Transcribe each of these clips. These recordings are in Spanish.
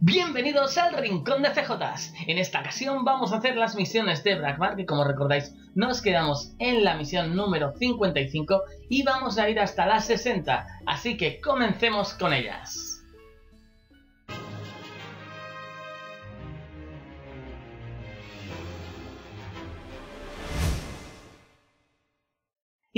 Bienvenidos al Rincón de CJs. En esta ocasión vamos a hacer las misiones de Blackmar, que como recordáis nos quedamos en la misión número 55 y vamos a ir hasta la 60, así que comencemos con ellas.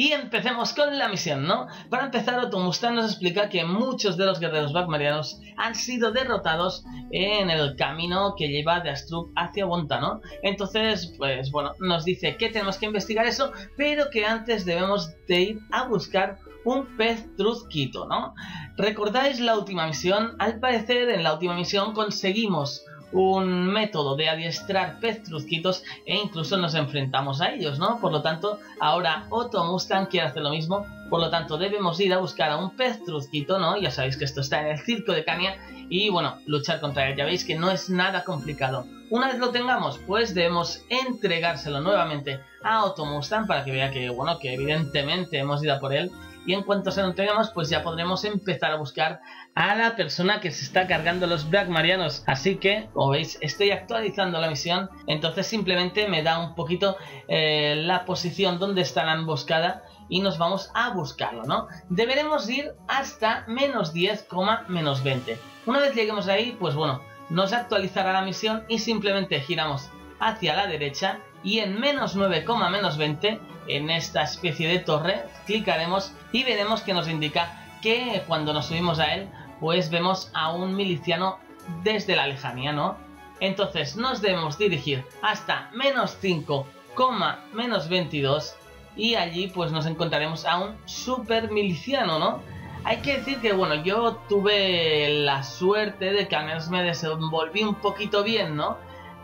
Y empecemos con la misión, ¿no? Para empezar, Otomustán nos explica que muchos de los guerreros Bagmarianos han sido derrotados en el camino que lleva de Astrup hacia Wonta, ¿no? Entonces, pues bueno, nos dice que tenemos que investigar eso, pero que antes debemos de ir a buscar un pez truzquito, ¿no? ¿Recordáis la última misión? Al parecer, en la última misión conseguimos un método de adiestrar pez truzquitos e incluso nos enfrentamos a ellos, ¿no? Por lo tanto, ahora Otto Mustang quiere hacer lo mismo, por lo tanto debemos ir a buscar a un pez truzquito, ¿no? Ya sabéis que esto está en el circo de Cania y bueno, luchar contra él, ya veis que no es nada complicado. Una vez lo tengamos, pues debemos entregárselo nuevamente a Otto Mustang para que vea que, bueno, que evidentemente hemos ido a por él y en cuanto se lo entreguemos pues ya podremos empezar a buscar a la persona que se está cargando los Black Marianos así que como veis estoy actualizando la misión entonces simplemente me da un poquito eh, la posición donde está la emboscada y nos vamos a buscarlo, ¿no? Deberemos ir hasta menos 10, menos 20. Una vez lleguemos ahí, pues bueno, nos actualizará la misión y simplemente giramos hacia la derecha y en menos 9, menos 20 en esta especie de torre clicaremos y veremos que nos indica que cuando nos subimos a él pues vemos a un miliciano desde la lejanía, ¿no? Entonces nos debemos dirigir hasta menos 5, menos 22 y allí pues nos encontraremos a un super miliciano, ¿no? Hay que decir que bueno, yo tuve la suerte de que al menos me desenvolví un poquito bien, ¿no?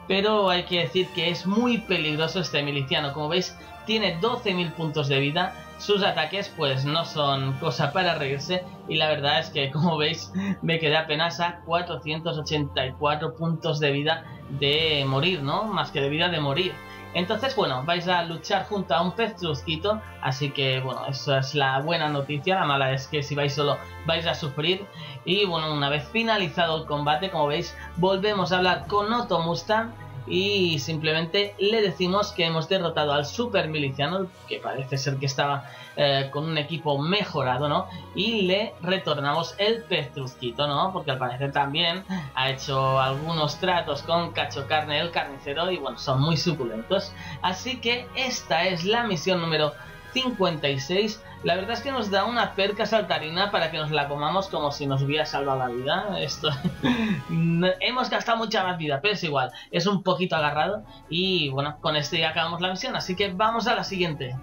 Pero hay que decir que es muy peligroso este miliciano. Como veis, tiene 12.000 puntos de vida. Sus ataques pues no son cosa para reírse y la verdad es que como veis me quedé apenas a 484 puntos de vida de morir, ¿no? Más que de vida de morir. Entonces, bueno, vais a luchar junto a un pez trusquito, así que, bueno, eso es la buena noticia. La mala es que si vais solo vais a sufrir. Y, bueno, una vez finalizado el combate, como veis, volvemos a hablar con Otto Mustang y simplemente le decimos que hemos derrotado al super miliciano, que parece ser que estaba eh, con un equipo mejorado, ¿no? Y le retornamos el pestruzquito, ¿no? Porque al parecer también ha hecho algunos tratos con Cacho Carne, el carnicero, y bueno, son muy suculentos. Así que esta es la misión número 56 la verdad es que nos da una perca saltarina para que nos la comamos como si nos hubiera salvado la vida. Esto hemos gastado mucha más vida, pero es igual. Es un poquito agarrado. Y bueno, con este ya acabamos la misión. Así que vamos a la siguiente.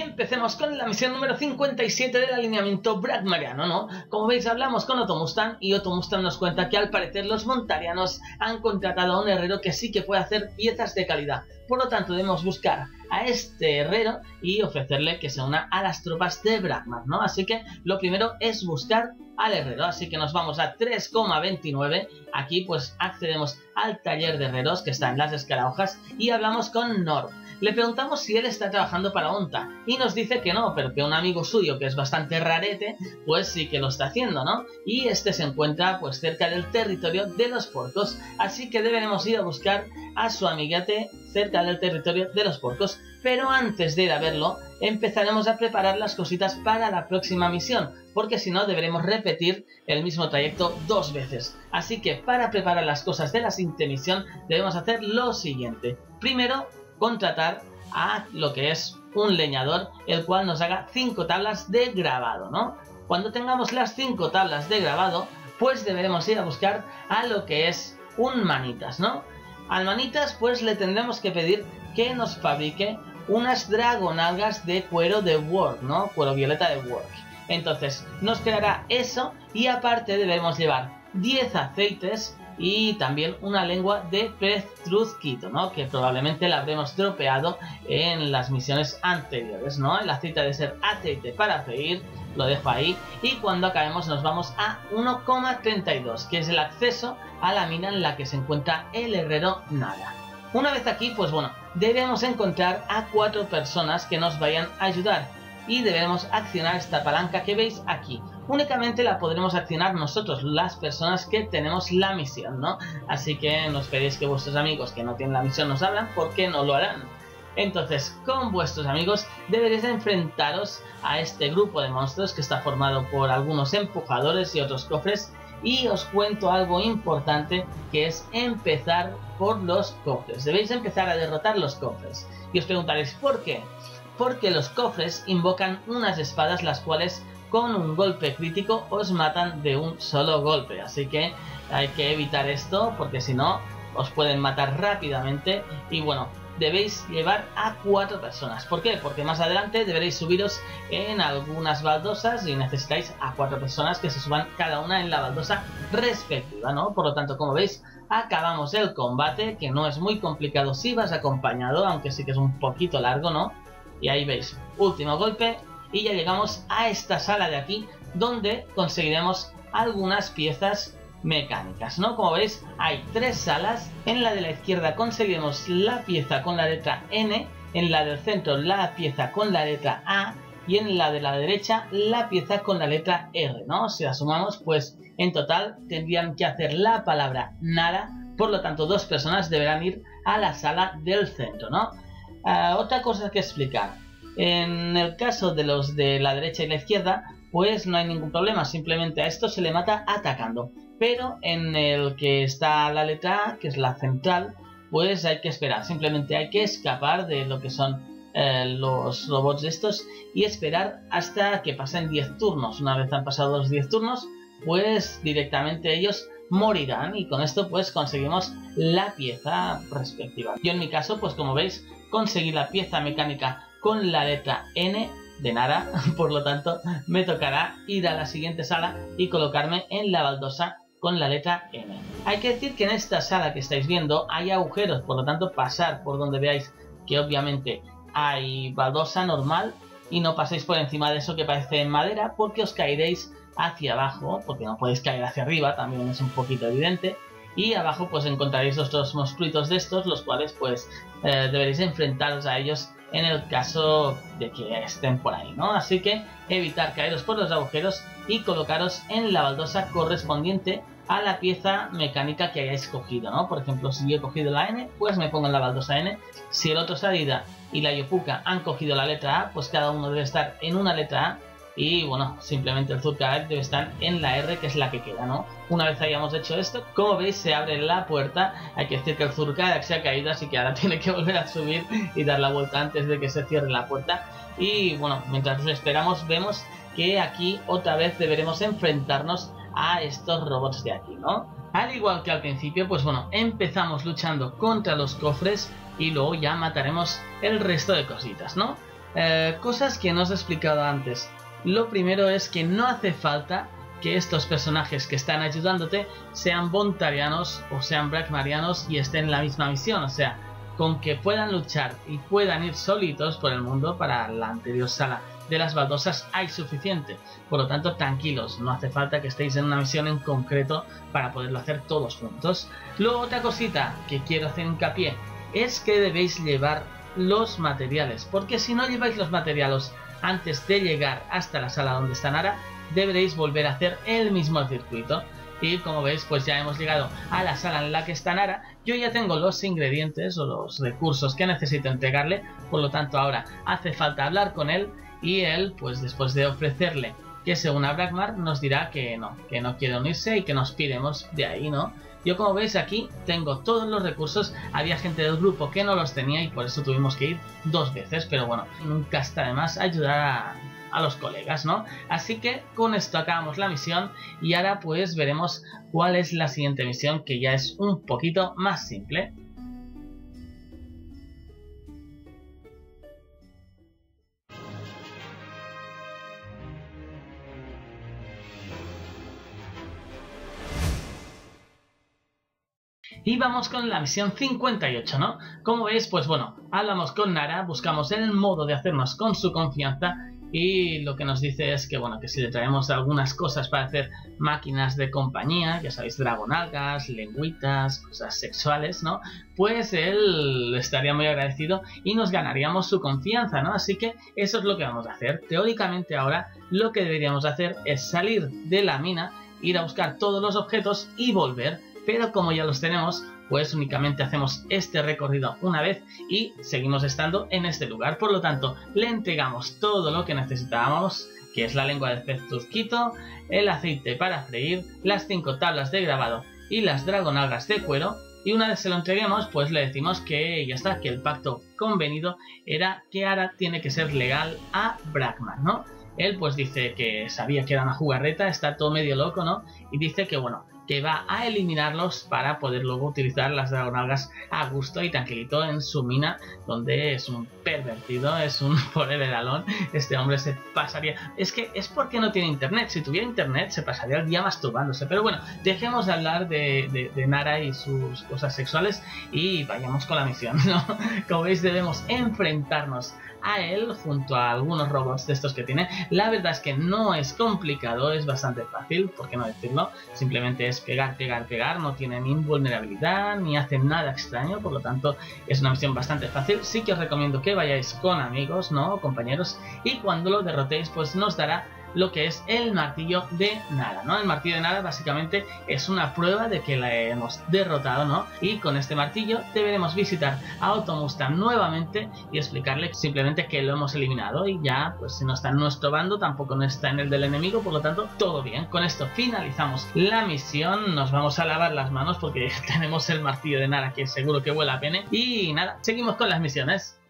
Empecemos con la misión número 57 del alineamiento Mariano, ¿no? Como veis, hablamos con Otomustán y Otomustán nos cuenta que al parecer los montarianos han contratado a un herrero que sí que puede hacer piezas de calidad. Por lo tanto, debemos buscar a este herrero y ofrecerle que se una a las tropas de Bradmar, ¿no? Así que lo primero es buscar al herrero, así que nos vamos a 3,29, aquí pues accedemos al taller de herreros que está en las escarahojas y hablamos con Norb. Le preguntamos si él está trabajando para Onta y nos dice que no, pero que un amigo suyo que es bastante rarete, pues sí que lo está haciendo, ¿no? Y este se encuentra pues cerca del territorio de los porcos, así que deberemos ir a buscar a su amiguete cerca del territorio de los porcos. Pero antes de ir a verlo, empezaremos a preparar las cositas para la próxima misión, porque si no deberemos repetir el mismo trayecto dos veces. Así que para preparar las cosas de la siguiente misión debemos hacer lo siguiente. Primero, contratar a lo que es un leñador, el cual nos haga 5 tablas de grabado, ¿no? Cuando tengamos las 5 tablas de grabado, pues deberemos ir a buscar a lo que es un manitas, ¿no? Al manitas, pues le tendremos que pedir que nos fabrique unas dragonalgas de cuero de work, ¿no? Cuero violeta de work. Entonces, nos creará eso y aparte debemos llevar 10 aceites y también una lengua de pez truzquito, ¿no? Que probablemente la habremos tropeado en las misiones anteriores, ¿no? El aceite de ser aceite para freír, lo dejo ahí. Y cuando acabemos nos vamos a 1,32, que es el acceso a la mina en la que se encuentra el herrero Nada. Una vez aquí, pues bueno, debemos encontrar a cuatro personas que nos vayan a ayudar y debemos accionar esta palanca que veis aquí. Únicamente la podremos accionar nosotros, las personas que tenemos la misión, ¿no? Así que no esperéis que vuestros amigos que no tienen la misión nos hablan, porque no lo harán. Entonces, con vuestros amigos deberéis enfrentaros a este grupo de monstruos que está formado por algunos empujadores y otros cofres y os cuento algo importante que es empezar por los cofres. Debéis empezar a derrotar los cofres. Y os preguntaréis, ¿por qué? Porque los cofres invocan unas espadas las cuales con un golpe crítico os matan de un solo golpe. Así que hay que evitar esto porque si no os pueden matar rápidamente. Y bueno, debéis llevar a cuatro personas. ¿Por qué? Porque más adelante deberéis subiros en algunas baldosas y necesitáis a cuatro personas que se suban cada una en la baldosa respectiva, ¿no? Por lo tanto, como veis, acabamos el combate, que no es muy complicado si vas acompañado, aunque sí que es un poquito largo, ¿no? Y ahí veis, último golpe y ya llegamos a esta sala de aquí, donde conseguiremos algunas piezas mecánicas, ¿no? Como veis, hay tres salas. En la de la izquierda conseguimos la pieza con la letra N, en la del centro la pieza con la letra A y en la de la derecha la pieza con la letra R, ¿no? Si la sumamos, pues en total tendrían que hacer la palabra nada, por lo tanto dos personas deberán ir a la sala del centro, ¿no? Ah, otra cosa que explicar. En el caso de los de la derecha y la izquierda, pues no hay ningún problema, simplemente a esto se le mata atacando pero en el que está la letra A, que es la central, pues hay que esperar, simplemente hay que escapar de lo que son eh, los robots estos y esperar hasta que pasen 10 turnos. Una vez han pasado los 10 turnos, pues directamente ellos morirán y con esto pues conseguimos la pieza respectiva. Yo en mi caso, pues como veis, conseguí la pieza mecánica con la letra N de nada, por lo tanto me tocará ir a la siguiente sala y colocarme en la baldosa con la letra M. Hay que decir que en esta sala que estáis viendo hay agujeros, por lo tanto pasar por donde veáis que obviamente hay baldosa normal y no paséis por encima de eso que parece madera porque os caeréis hacia abajo, porque no podéis caer hacia arriba, también es un poquito evidente. Y abajo pues encontraréis otros monstruitos de estos, los cuales pues eh, deberéis enfrentaros a ellos en el caso de que estén por ahí, ¿no? Así que evitar caeros por los agujeros y colocaros en la baldosa correspondiente a la pieza mecánica que hayáis cogido, ¿no? Por ejemplo, si yo he cogido la N, pues me pongo en la baldosa N. Si el otro Sarida y la Yopuka han cogido la letra A, pues cada uno debe estar en una letra A y bueno, simplemente el Zurkarak debe estar en la R que es la que queda, ¿no? Una vez hayamos hecho esto, como veis se abre la puerta, hay que decir que el Zurkarak se ha caído así que ahora tiene que volver a subir y dar la vuelta antes de que se cierre la puerta y bueno, mientras esperamos vemos que aquí otra vez deberemos enfrentarnos a estos robots de aquí, ¿no? Al igual que al principio, pues bueno, empezamos luchando contra los cofres y luego ya mataremos el resto de cositas, ¿no? Eh, cosas que no os he explicado antes. Lo primero es que no hace falta que estos personajes que están ayudándote sean bontarianos o sean brackmarianos y estén en la misma misión, o sea, con que puedan luchar y puedan ir solitos por el mundo para la anterior sala de las baldosas hay suficiente. Por lo tanto, tranquilos, no hace falta que estéis en una misión en concreto para poderlo hacer todos juntos. Luego, otra cosita que quiero hacer hincapié es que debéis llevar los materiales, porque si no lleváis los materiales antes de llegar hasta la sala donde está Nara, deberéis volver a hacer el mismo circuito. Y como veis, pues ya hemos llegado a la sala en la que está Nara. Yo ya tengo los ingredientes o los recursos que necesito entregarle, por lo tanto ahora hace falta hablar con él y él, pues después de ofrecerle que se una a Bragmar, nos dirá que no, que no quiere unirse y que nos piremos de ahí, ¿no? Yo como veis aquí tengo todos los recursos, había gente del grupo que no los tenía y por eso tuvimos que ir dos veces, pero bueno, nunca está de más ayudar a, a los colegas, ¿no? Así que con esto acabamos la misión y ahora pues veremos cuál es la siguiente misión que ya es un poquito más simple. Y vamos con la misión 58, ¿no? Como veis, pues bueno, hablamos con Nara, buscamos el modo de hacernos con su confianza y lo que nos dice es que bueno que si le traemos algunas cosas para hacer máquinas de compañía, ya sabéis, dragonalgas, lengüitas, cosas sexuales, ¿no? Pues él estaría muy agradecido y nos ganaríamos su confianza, ¿no? Así que eso es lo que vamos a hacer. Teóricamente ahora lo que deberíamos hacer es salir de la mina, ir a buscar todos los objetos y volver, pero como ya los tenemos, pues únicamente hacemos este recorrido una vez y seguimos estando en este lugar. Por lo tanto, le entregamos todo lo que necesitábamos, que es la lengua del pez turquito, el aceite para freír, las cinco tablas de grabado y las dragonalgas de cuero. Y una vez se lo entreguemos, pues le decimos que ya está, que el pacto convenido era que ahora tiene que ser legal a Bragman, ¿no? Él pues dice que sabía que era una jugarreta, está todo medio loco, ¿no? Y dice que bueno, que va a eliminarlos para poder luego utilizar las dragonalgas a gusto y tranquilito en su mina, donde es un pervertido, es un forever alone. Este hombre se pasaría. Es que es porque no tiene internet. Si tuviera internet, se pasaría el día masturbándose. Pero bueno, dejemos de hablar de, de Nara y sus cosas sexuales y vayamos con la misión. Como veis, debemos enfrentarnos a él junto a algunos robots de estos que tiene. La verdad es que no es complicado, es bastante fácil, por qué no decirlo. Simplemente es pegar, pegar, pegar, no tiene ni invulnerabilidad ni hace nada extraño, por lo tanto es una misión bastante fácil. Sí que os recomiendo que vayáis con amigos, ¿no? Compañeros, y cuando lo derrotéis pues nos dará lo que es el martillo de nada, ¿no? El martillo de nada básicamente es una prueba de que la hemos derrotado, ¿no? Y con este martillo deberemos visitar a Mustang nuevamente y explicarle simplemente que lo hemos eliminado y ya, pues si no está en nuestro bando, tampoco no está en el del enemigo, por lo tanto, todo bien. Con esto finalizamos la misión, nos vamos a lavar las manos porque tenemos el martillo de nada que seguro que huele a pene y nada, seguimos con las misiones.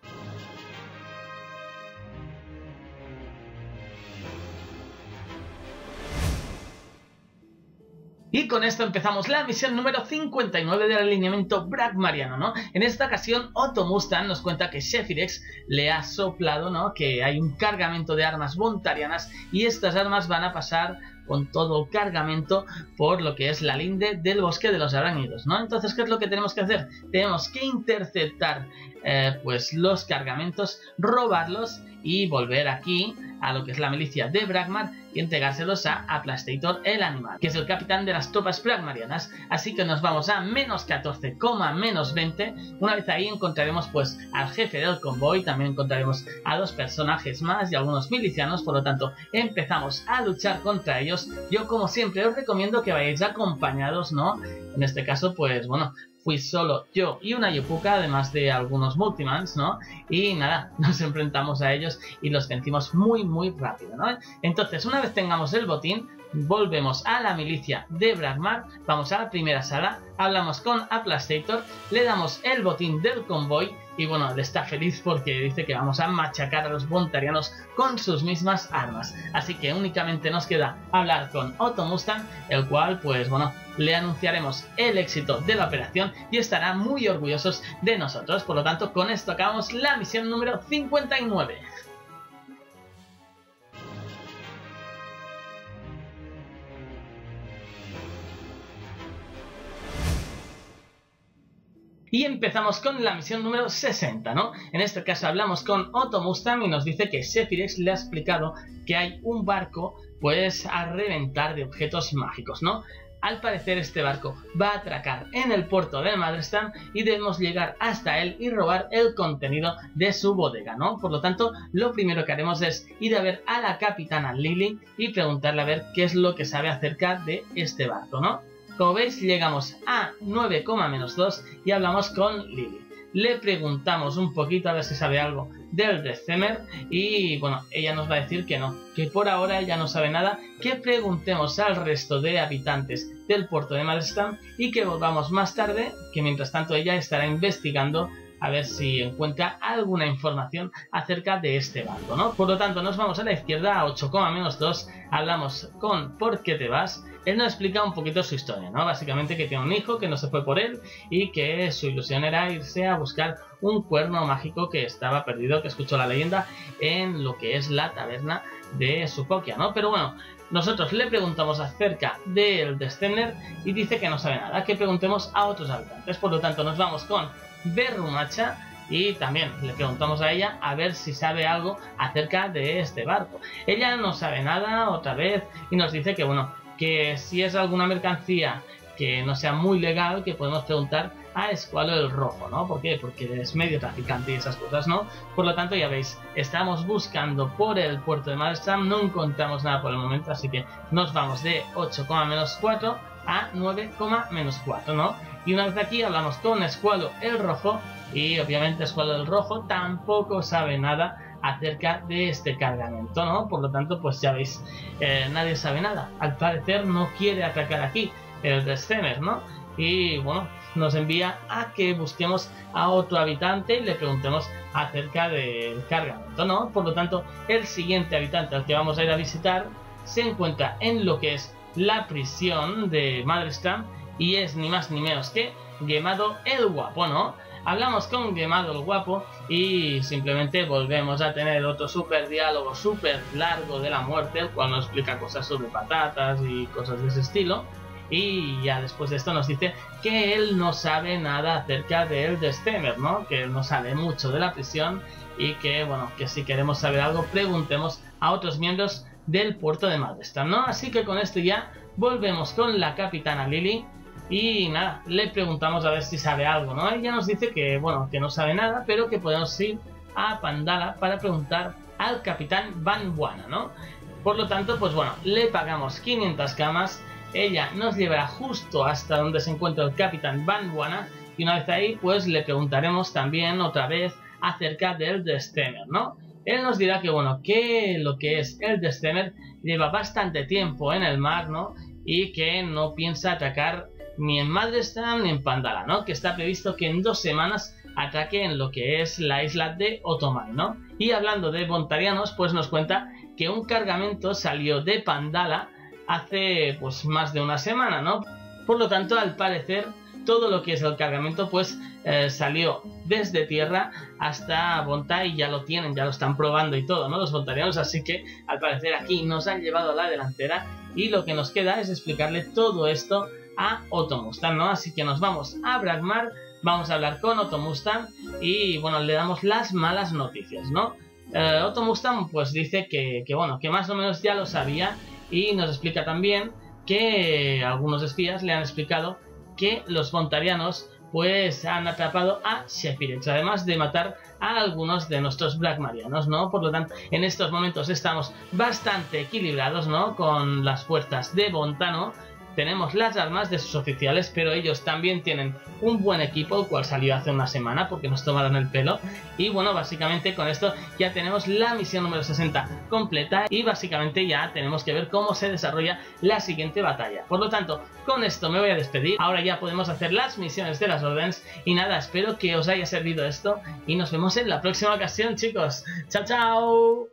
Y con esto empezamos la misión número 59 del alineamiento Bragmariano, ¿no? En esta ocasión, Otto Mustang nos cuenta que Sephirex le ha soplado, ¿no? Que hay un cargamento de armas voluntarianas y estas armas van a pasar con todo cargamento por lo que es la linde del bosque de los arácnidos, ¿no? Entonces, ¿qué es lo que tenemos que hacer? Tenemos que interceptar, eh, pues, los cargamentos, robarlos y volver aquí a lo que es la milicia de Bragmar y entregárselos a Aplastator el animal, que es el capitán de las tropas Bragmarianas. Así que nos vamos a menos 14, menos 20. Una vez ahí encontraremos pues al jefe del convoy, también encontraremos a dos personajes más y algunos milicianos, por lo tanto empezamos a luchar contra ellos. Yo como siempre os recomiendo que vayáis acompañados, ¿no? En este caso pues bueno, fui solo yo y una Yopuka, además de algunos Multimans, ¿no? Y nada, nos enfrentamos a ellos y los vencimos muy, muy rápido, ¿no? Entonces, una vez tengamos el botín, volvemos a la milicia de Bragmar, vamos a la primera sala, hablamos con Aplastator, le damos el botín del convoy y bueno, él está feliz porque dice que vamos a machacar a los voluntarianos con sus mismas armas. Así que únicamente nos queda hablar con Otto Mustang, el cual pues bueno, le anunciaremos el éxito de la operación y estará muy orgullosos de nosotros. Por lo tanto, con esto acabamos la misión número 59. Y empezamos con la misión número 60, ¿no? En este caso hablamos con Otto y nos dice que Sephirex le ha explicado que hay un barco pues a reventar de objetos mágicos, ¿no? Al parecer este barco va a atracar en el puerto de Madrestan y debemos llegar hasta él y robar el contenido de su bodega, ¿no? Por lo tanto, lo primero que haremos es ir a ver a la capitana Lily y preguntarle a ver qué es lo que sabe acerca de este barco, ¿no? Como veis, llegamos a 9,2 y hablamos con Lily. Le preguntamos un poquito a ver si sabe algo del December y bueno, ella nos va a decir que no, que por ahora ella no sabe nada, que preguntemos al resto de habitantes del puerto de Madrestam y que volvamos más tarde, que mientras tanto ella estará investigando a ver si encuentra alguna información acerca de este barco, ¿no? Por lo tanto, nos vamos a la izquierda a 8, menos 2, hablamos con ¿Por qué te vas? Él nos explica un poquito su historia, ¿no? Básicamente que tiene un hijo que no se fue por él y que su ilusión era irse a buscar un cuerno mágico que estaba perdido, que escuchó la leyenda en lo que es la taberna de Sukokia, ¿no? Pero bueno, nosotros le preguntamos acerca del Descender y dice que no sabe nada, que preguntemos a otros habitantes. Por lo tanto, nos vamos con Berrumacha y también le preguntamos a ella a ver si sabe algo acerca de este barco. Ella no sabe nada otra vez y nos dice que bueno, que si es alguna mercancía que no sea muy legal, que podemos preguntar a Escualo el Rojo, ¿no? ¿Por qué? Porque es medio traficante y esas cosas, ¿no? Por lo tanto, ya veis, estamos buscando por el puerto de Malstram, no encontramos nada por el momento, así que nos vamos de 8, menos 4 a 9, menos 4, ¿no? Y una vez aquí hablamos con Escualo el Rojo y obviamente Escualo el Rojo tampoco sabe nada acerca de este cargamento, ¿no? Por lo tanto, pues ya veis, eh, nadie sabe nada. Al parecer no quiere atacar aquí el Descemer, ¿no? Y bueno, nos envía a que busquemos a otro habitante y le preguntemos acerca del cargamento, ¿no? Por lo tanto, el siguiente habitante al que vamos a ir a visitar se encuentra en lo que es la prisión de Madrestam y es ni más ni menos que Gemado el Guapo, ¿no? Hablamos con Gemado el Guapo y simplemente volvemos a tener otro super diálogo súper largo de la muerte, el cual nos explica cosas sobre patatas y cosas de ese estilo y ya después de esto nos dice que él no sabe nada acerca del Destemer, ¿no? Que él no sabe mucho de la prisión y que, bueno, que si queremos saber algo preguntemos a otros miembros del puerto de Madrestam, ¿no? Así que con esto ya volvemos con la capitana Lily y nada, le preguntamos a ver si sabe algo, ¿no? Ella nos dice que, bueno, que no sabe nada, pero que podemos ir a Pandala para preguntar al capitán Van Buana, ¿no? Por lo tanto, pues bueno, le pagamos 500 camas ella nos llevará justo hasta donde se encuentra el capitán Van Buana y una vez ahí pues le preguntaremos también otra vez acerca del Destemer, ¿no? Él nos dirá que bueno, que lo que es el Destemer lleva bastante tiempo en el mar, ¿no? Y que no piensa atacar ni en Madrestam ni en Pandala, ¿no? Que está previsto que en dos semanas ataque en lo que es la isla de Otomai, ¿no? Y hablando de Bontarianos, pues nos cuenta que un cargamento salió de Pandala hace pues más de una semana, ¿no? Por lo tanto, al parecer, todo lo que es el cargamento pues eh, salió desde tierra hasta Bonta y ya lo tienen, ya lo están probando y todo, ¿no? Los voluntarianos, así que al parecer aquí nos han llevado a la delantera y lo que nos queda es explicarle todo esto a Otto Mustang, ¿no? Así que nos vamos a Bragmar, vamos a hablar con Otto Mustang y bueno, le damos las malas noticias, ¿no? Eh, Otto Mustang pues dice que, bueno, que más o menos ya lo sabía y nos explica también que algunos espías le han explicado que los montarianos pues han atrapado a Shepirech, además de matar a algunos de nuestros Blackmarianos, ¿no? Por lo tanto, en estos momentos estamos bastante equilibrados, ¿no? Con las fuerzas de Bontano tenemos las armas de sus oficiales, pero ellos también tienen un buen equipo, el cual salió hace una semana porque nos tomaron el pelo. Y bueno, básicamente con esto ya tenemos la misión número 60 completa y básicamente ya tenemos que ver cómo se desarrolla la siguiente batalla. Por lo tanto, con esto me voy a despedir. Ahora ya podemos hacer las misiones de las órdenes y nada, espero que os haya servido esto y nos vemos en la próxima ocasión, chicos. Chao, chao.